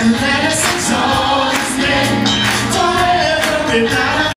and let us exhaust it. Forever without